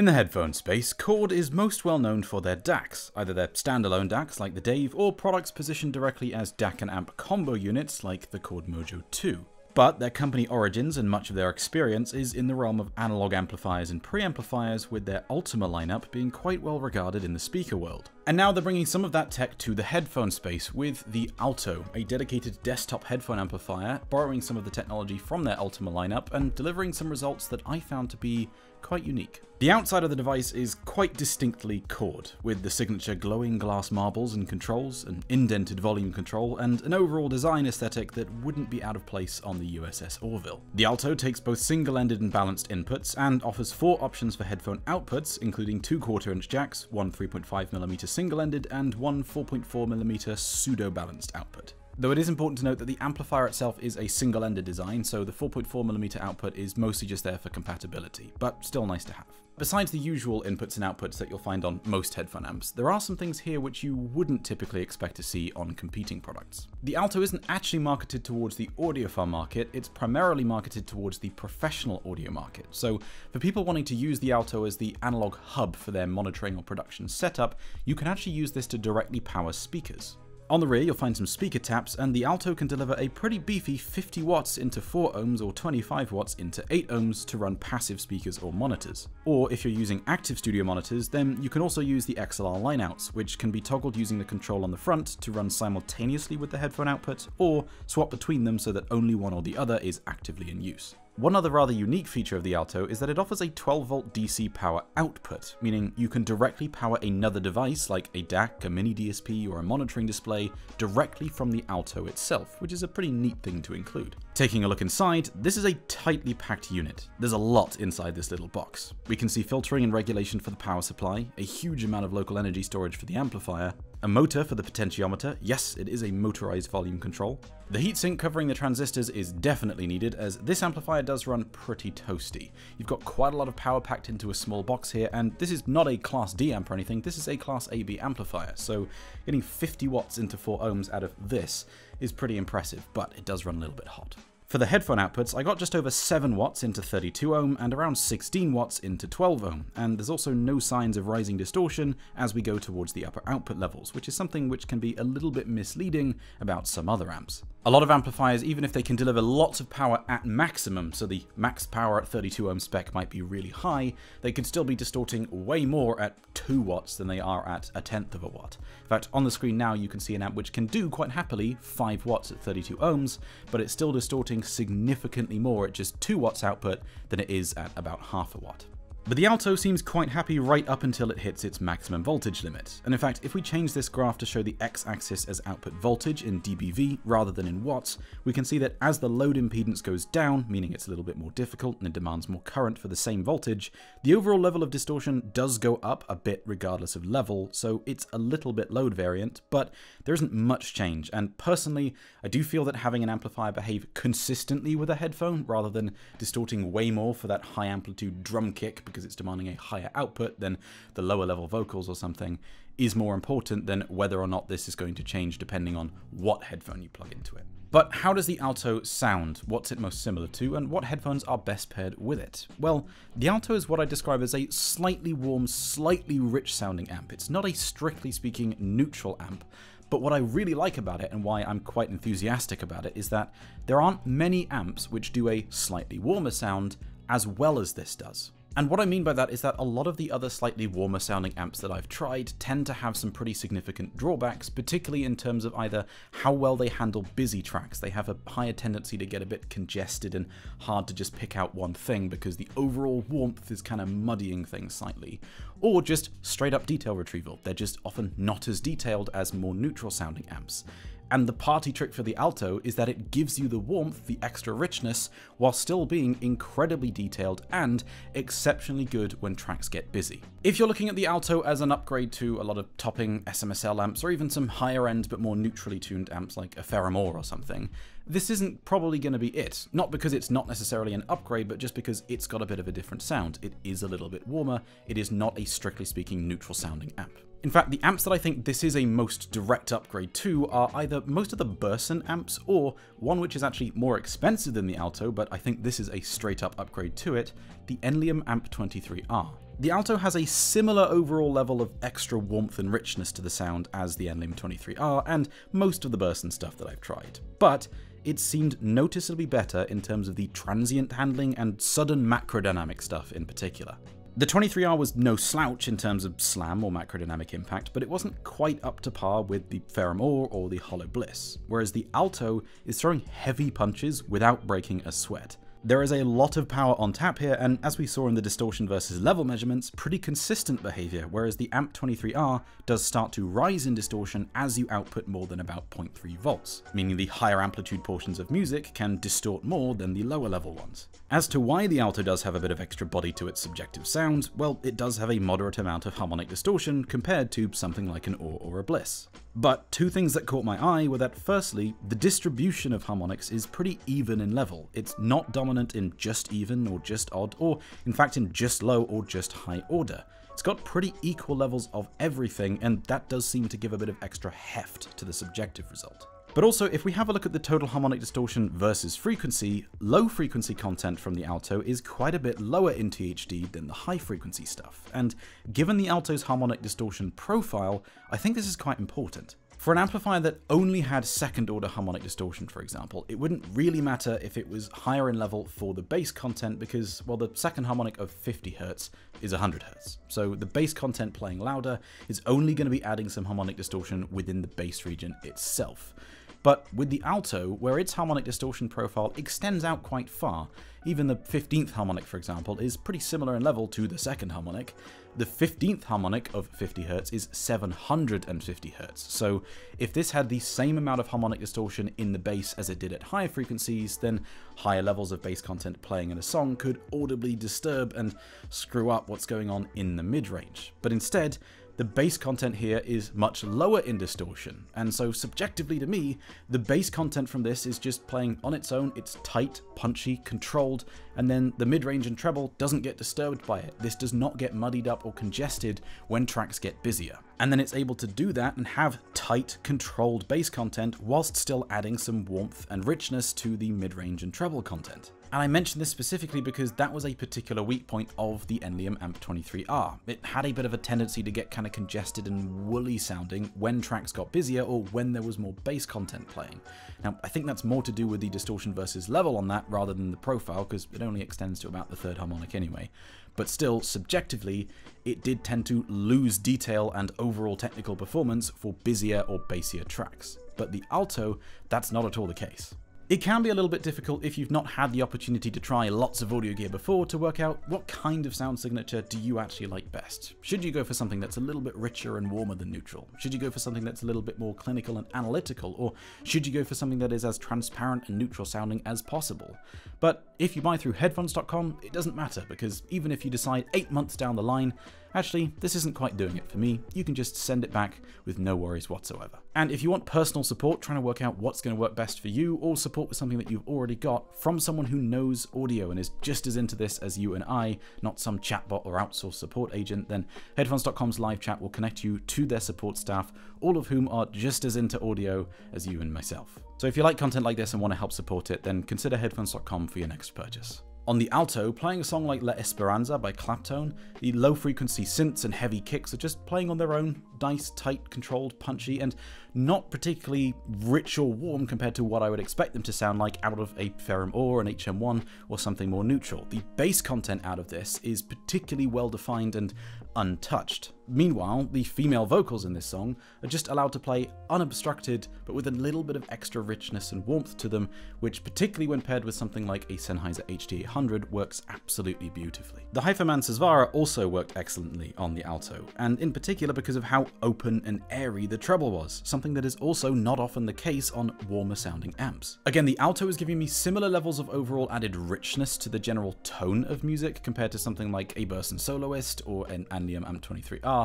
In the headphone space, Chord is most well known for their DACs, either their standalone DACs like the Dave, or products positioned directly as DAC and amp combo units like the Chord Mojo 2. But their company origins and much of their experience is in the realm of analog amplifiers and preamplifiers, with their Ultima lineup being quite well regarded in the speaker world. And now they're bringing some of that tech to the headphone space with the Alto, a dedicated desktop headphone amplifier, borrowing some of the technology from their Ultima lineup and delivering some results that I found to be quite unique. The outside of the device is quite distinctly Chord, with the signature glowing glass marbles and controls, an indented volume control, and an overall design aesthetic that wouldn't be out of place on the USS Orville. The Alto takes both single-ended and balanced inputs, and offers four options for headphone outputs, including two quarter-inch jacks, one 3.5mm single-ended, and one 4.4mm pseudo-balanced output. Though it is important to note that the amplifier itself is a single-ended design, so the 4.4mm output is mostly just there for compatibility, but still nice to have. Besides the usual inputs and outputs that you'll find on most headphone amps, there are some things here which you wouldn't typically expect to see on competing products. The Alto isn't actually marketed towards the audiophile market, it's primarily marketed towards the professional audio market. So for people wanting to use the Alto as the analog hub for their monitoring or production setup, you can actually use this to directly power speakers. On the rear, you'll find some speaker taps, and the Alto can deliver a pretty beefy 50 watts into 4 ohms or 25 watts into 8 ohms to run passive speakers or monitors. Or if you're using active studio monitors, then you can also use the XLR lineouts, which can be toggled using the control on the front to run simultaneously with the headphone output, or swap between them so that only one or the other is actively in use. One other rather unique feature of the Alto is that it offers a 12 volt DC power output, meaning you can directly power another device like a DAC, a mini DSP, or a monitoring display directly from the Alto itself, which is a pretty neat thing to include. Taking a look inside, this is a tightly packed unit. There's a lot inside this little box. We can see filtering and regulation for the power supply, a huge amount of local energy storage for the amplifier, a motor for the potentiometer, yes, it is a motorized volume control. The heatsink covering the transistors is definitely needed, as this amplifier does run pretty toasty. You've got quite a lot of power packed into a small box here, and this is not a Class D amp or anything, this is a Class AB amplifier, so getting 50 watts into 4 ohms out of this is pretty impressive, but it does run a little bit hot. For the headphone outputs, I got just over 7 watts into 32 ohm and around 16 watts into 12 ohm, and there's also no signs of rising distortion as we go towards the upper output levels, which is something which can be a little bit misleading about some other amps. A lot of amplifiers, even if they can deliver lots of power at maximum, so the max power at 32 ohm spec might be really high, they could still be distorting way more at 2 watts than they are at a tenth of a watt. In fact, on the screen now you can see an amp which can do quite happily 5 watts at 32 ohms, but it's still distorting significantly more at just 2 watts output than it is at about half a watt. But the Alto seems quite happy right up until it hits its maximum voltage limit. And in fact, if we change this graph to show the x-axis as output voltage in dBV rather than in watts, we can see that as the load impedance goes down, meaning it's a little bit more difficult and it demands more current for the same voltage, the overall level of distortion does go up a bit regardless of level, so it's a little bit load variant, but there isn't much change. And personally, I do feel that having an amplifier behave consistently with a headphone rather than distorting way more for that high amplitude drum kick because it's demanding a higher output than the lower level vocals or something is more important than whether or not this is going to change depending on what headphone you plug into it. But how does the Alto sound? What's it most similar to, and what headphones are best paired with it? Well, the Alto is what I describe as a slightly warm, slightly rich sounding amp. It's not a strictly speaking neutral amp, but what I really like about it and why I'm quite enthusiastic about it is that there aren't many amps which do a slightly warmer sound as well as this does. And what I mean by that is that a lot of the other slightly warmer sounding amps that I've tried tend to have some pretty significant drawbacks, particularly in terms of either how well they handle busy tracks. They have a higher tendency to get a bit congested and hard to just pick out one thing because the overall warmth is kind of muddying things slightly. Or just straight up detail retrieval. They're just often not as detailed as more neutral sounding amps. And the party trick for the Alto is that it gives you the warmth, the extra richness, while still being incredibly detailed and exceptionally good when tracks get busy. If you're looking at the Alto as an upgrade to a lot of topping SMSL amps or even some higher end but more neutrally tuned amps like a Ferrum OOR or something, this isn't probably going to be it. Not because it's not necessarily an upgrade, but just because it's got a bit of a different sound. It is a little bit warmer, it is not a strictly speaking neutral sounding amp. In fact, the amps that I think this is a most direct upgrade to are either most of the Burson amps or one which is actually more expensive than the Alto, but I think this is a straight up upgrade to it, the Enleum Amp 23R. The Alto has a similar overall level of extra warmth and richness to the sound as the Enleum 23R and most of the Burson stuff that I've tried, but it seemed noticeably better in terms of the transient handling and sudden macrodynamic stuff in particular. The 23R was no slouch in terms of slam or macrodynamic impact, but it wasn't quite up to par with the Ferrum OOR or the Holo Bliss, whereas the Alto is throwing heavy punches without breaking a sweat. There is a lot of power on tap here, and as we saw in the distortion versus level measurements, pretty consistent behavior, whereas the AMP 23R does start to rise in distortion as you output more than about 0.3 volts, meaning the higher amplitude portions of music can distort more than the lower level ones. As to why the Alto does have a bit of extra body to its subjective sound, well, it does have a moderate amount of harmonic distortion compared to something like an OOR or a Bliss. But two things that caught my eye were that firstly, the distribution of harmonics is pretty even in level. It's not dominant in just even or just odd, or in fact in just low or just high order. It's got pretty equal levels of everything, and that does seem to give a bit of extra heft to the subjective result. But also, if we have a look at the total harmonic distortion versus frequency, low frequency content from the alto is quite a bit lower in THD than the high frequency stuff, and given the alto's harmonic distortion profile, I think this is quite important. For an amplifier that only had second order harmonic distortion, for example, it wouldn't really matter if it was higher in level for the bass content because, well, the second harmonic of 50Hz is 100Hz. So the bass content playing louder is only going to be adding some harmonic distortion within the bass region itself. But with the alto, where its harmonic distortion profile extends out quite far, even the 15th harmonic, for example, is pretty similar in level to the second harmonic. The 15th harmonic of 50Hz is 750Hz, so if this had the same amount of harmonic distortion in the bass as it did at higher frequencies, then higher levels of bass content playing in a song could audibly disturb and screw up what's going on in the mid-range. But instead, the bass content here is much lower in distortion, and so subjectively to me, the bass content from this is just playing on its own, it's tight, punchy, controlled, and then the mid-range and treble doesn't get disturbed by it. This does not get muddied up or congested when tracks get busier. And then it's able to do that and have tight, controlled bass content whilst still adding some warmth and richness to the mid-range and treble content. And I mention this specifically because that was a particular weak point of the Enleum Amp 23R. It had a bit of a tendency to get kind of congested and woolly sounding when tracks got busier or when there was more bass content playing. Now, I think that's more to do with the distortion versus level on that rather than the profile, because it only extends to about the third harmonic anyway. But still, subjectively, it did tend to lose detail and overall technical performance for busier or bassier tracks. But the alto, that's not at all the case. It can be a little bit difficult if you've not had the opportunity to try lots of audio gear before to work out what kind of sound signature do you actually like best. Should you go for something that's a little bit richer and warmer than neutral? Should you go for something that's a little bit more clinical and analytical? Or should you go for something that is as transparent and neutral sounding as possible? But if you buy through headphones.com, it doesn't matter because even if you decide 8 months down the line, actually, this isn't quite doing it for me, you can just send it back with no worries whatsoever. And if you want personal support trying to work out what's going to work best for you, or support with something that you've already got from someone who knows audio and is just as into this as you and I, not some chatbot or outsourced support agent, then headphones.com's live chat will connect you to their support staff, all of whom are just as into audio as you and myself. So if you like content like this and want to help support it, then consider headphones.com for your next purchase. On the alto, playing a song like La Esperanza by Claptone, the low frequency synths and heavy kicks are just playing on their own, nice, tight, controlled, punchy, and not particularly rich or warm compared to what I would expect them to sound like out of a Ferrum or an HM1, or something more neutral. The bass content out of this is particularly well defined and untouched. Meanwhile, the female vocals in this song are just allowed to play unobstructed, but with a little bit of extra richness and warmth to them, which particularly when paired with something like a Sennheiser HD800 works absolutely beautifully. The HIFIMAN Susvara also worked excellently on the alto, and in particular because of how open and airy the treble was, something that is also not often the case on warmer sounding amps. Again, the alto is giving me similar levels of overall added richness to the general tone of music compared to something like a Burson Soloist or an Enleum Amp 23R,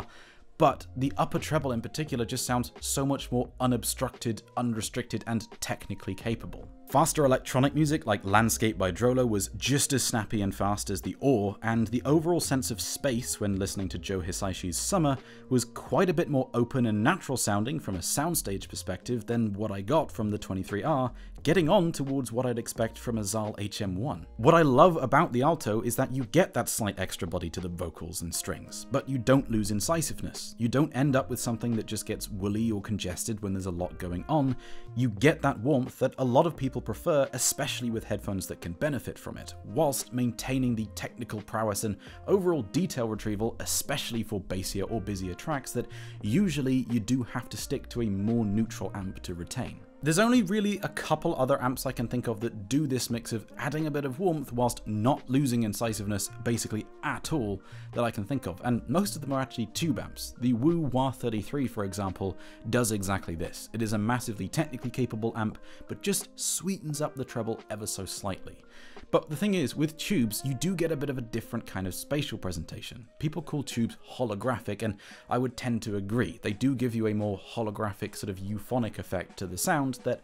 but the upper treble in particular just sounds so much more unobstructed, unrestricted, and technically capable. Faster electronic music like Landscape by Drolo was just as snappy and fast as the OOR, and the overall sense of space when listening to Joe Hisaishi's Summer was quite a bit more open and natural sounding from a soundstage perspective than what I got from the 23R, getting on towards what I'd expect from a Zahl HM1. What I love about the alto is that you get that slight extra body to the vocals and strings, but you don't lose incisiveness. You don't end up with something that just gets woolly or congested when there's a lot going on. You get that warmth that a lot of people prefer, especially with headphones that can benefit from it, whilst maintaining the technical prowess and overall detail retrieval, especially for bassier or busier tracks that usually you do have to stick to a more neutral amp to retain. There's only really a couple other amps I can think of that do this mix of adding a bit of warmth whilst not losing incisiveness basically at all that I can think of, and most of them are actually tube amps. The Woo WA33, for example, does exactly this. It is a massively technically capable amp, but just sweetens up the treble ever so slightly. But the thing is, with tubes, you do get a bit of a different kind of spatial presentation. People call tubes holographic, and I would tend to agree. They do give you a more holographic sort of euphonic effect to the sound that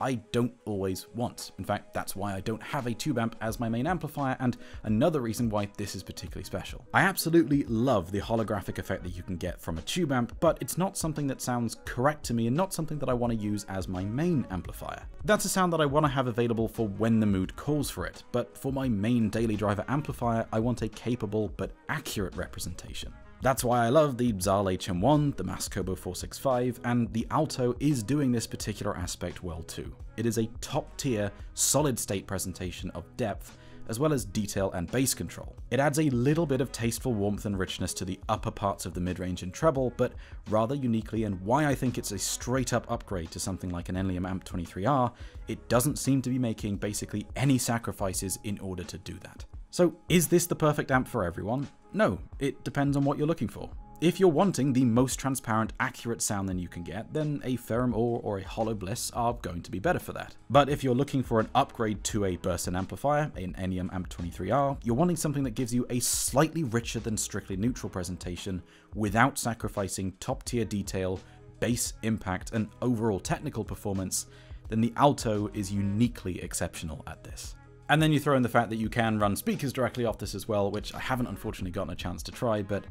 I don't always want. In fact, that's why I don't have a tube amp as my main amplifier, and another reason why this is particularly special. I absolutely love the holographic effect that you can get from a tube amp, but it's not something that sounds correct to me and not something that I want to use as my main amplifier. That's a sound that I want to have available for when the mood calls for it, but for my main daily driver amplifier, I want a capable but accurate representation. That's why I love the Zahl HM1, the Mass Kobo 465, and the Alto is doing this particular aspect well too. It is a top tier, solid state presentation of depth, as well as detail and bass control. It adds a little bit of tasteful warmth and richness to the upper parts of the mid-range and treble, but rather uniquely and why I think it's a straight up upgrade to something like an Enleum Amp 23R, it doesn't seem to be making basically any sacrifices in order to do that. So is this the perfect amp for everyone? No, it depends on what you're looking for. If you're wanting the most transparent, accurate sound that you can get, then a Ferrum OOR or a Holo Bliss are going to be better for that. But if you're looking for an upgrade to a Burson amplifier, an Enleum Amp 23R, you're wanting something that gives you a slightly richer than strictly neutral presentation without sacrificing top tier detail, bass impact, and overall technical performance, then the Alto is uniquely exceptional at this. And then you throw in the fact that you can run speakers directly off this as well, which I haven't unfortunately gotten a chance to try, but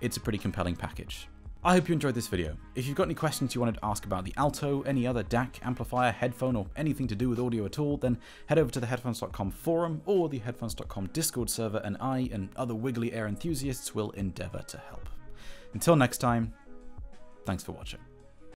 it's a pretty compelling package. I hope you enjoyed this video. If you've got any questions you wanted to ask about the Alto, any other DAC, amplifier, headphone, or anything to do with audio at all, then head over to the headphones.com forum or the headphones.com Discord server and I and other Wiggly Air enthusiasts will endeavour to help. Until next time, thanks for watching.